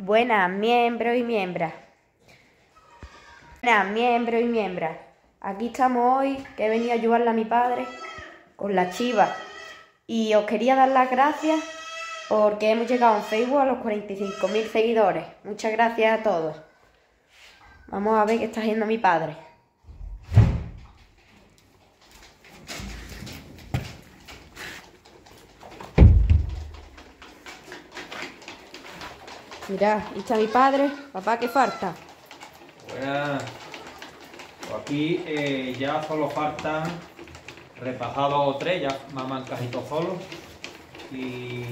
Buenas, miembros y miembros. Buenas, miembros y miembros. Aquí estamos hoy, que he venido a ayudarle a mi padre con la chiva. Y os quería dar las gracias porque hemos llegado en Facebook a los 45.000 seguidores. Muchas gracias a todos. Vamos a ver qué está haciendo mi padre. Mira, ahí está mi padre. Papá, ¿qué falta? Pues aquí eh, ya solo faltan repasados tres, ya maman cajito solo. Y,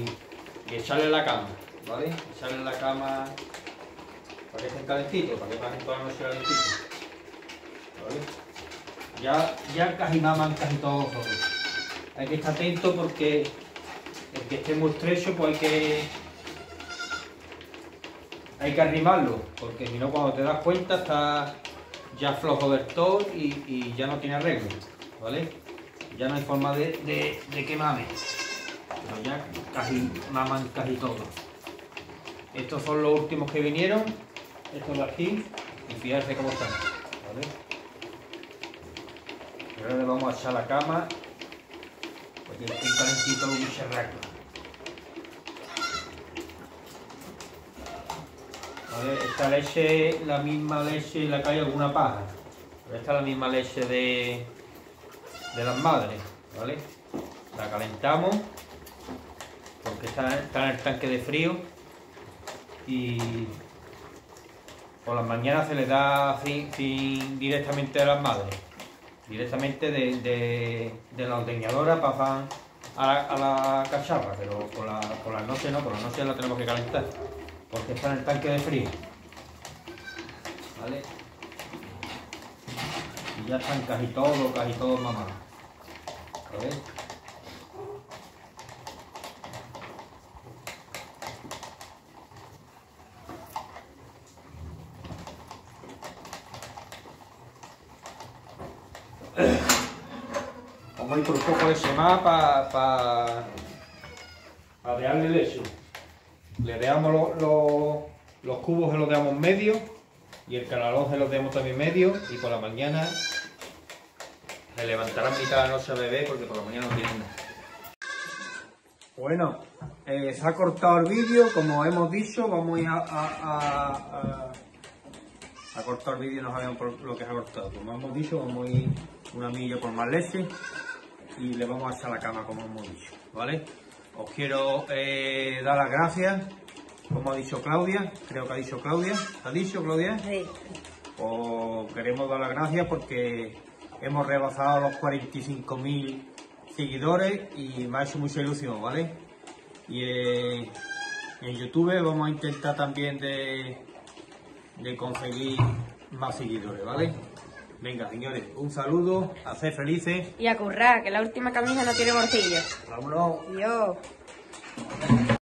y echarle la cama, ¿vale? Echarle la cama para que estén calentitos, para que pasen toda la noche calentitos. ¿Vale? Ya, ya casi maman casi todos solos. Hay que estar atento porque el que esté muy estrecho, pues hay que hay que arrimarlo, porque si no cuando te das cuenta está ya flojo del todo y, ya no tiene arreglo, ¿vale? Ya no hay forma de, de, de que pero ya casi maman casi todo. Estos son los últimos que vinieron, estos de aquí, y fijarse cómo están, ¿vale? Ahora le vamos a echar la cama, porque estoy calentito un Esta leche, la misma leche en la que alguna paja. Esta es la misma leche de, de las madres, ¿vale? La calentamos porque está, está en el tanque de frío y por las mañanas se le da sin, sin- directamente a las madres, directamente de, de, la ordeñadora pasan a la, a la cacharra, pero por, la, por las noches no, por las noches la tenemos que calentar porque está en el tanque de frío. ¿Vale? Y ya están casi todos, casi todos mamados. ¿Vale? Vamos a ir por un poco de más para pa, pa darle leche. Le damos lo- lo- los cubos, se los damos medio y el canalón se los damos también medio y por la mañana se levantarán mitad de la noche a beber porque por la mañana no tienen nada. Bueno, eh, se ha cortado el vídeo, como hemos dicho, vamos a- a cortar el vídeo y no sabemos por lo que se ha cortado. Como hemos dicho, vamos a ir una milla por más leche y le vamos a echar la cama como hemos dicho, ¿vale? Os quiero eh, dar las gracias, como ha dicho Claudia, creo que ha dicho Claudia, ¿ha dicho Claudia? Sí. Os queremos dar las gracias porque hemos rebasado los 45.000 seguidores y me ha hecho mucha ilusión, ¿vale? Y eh, en YouTube vamos a intentar también de, de conseguir más seguidores, ¿vale? Venga, señores, un saludo, a ser felices. Y a currar, que la última camisa no tiene bolsillo. Vámonos. Dios.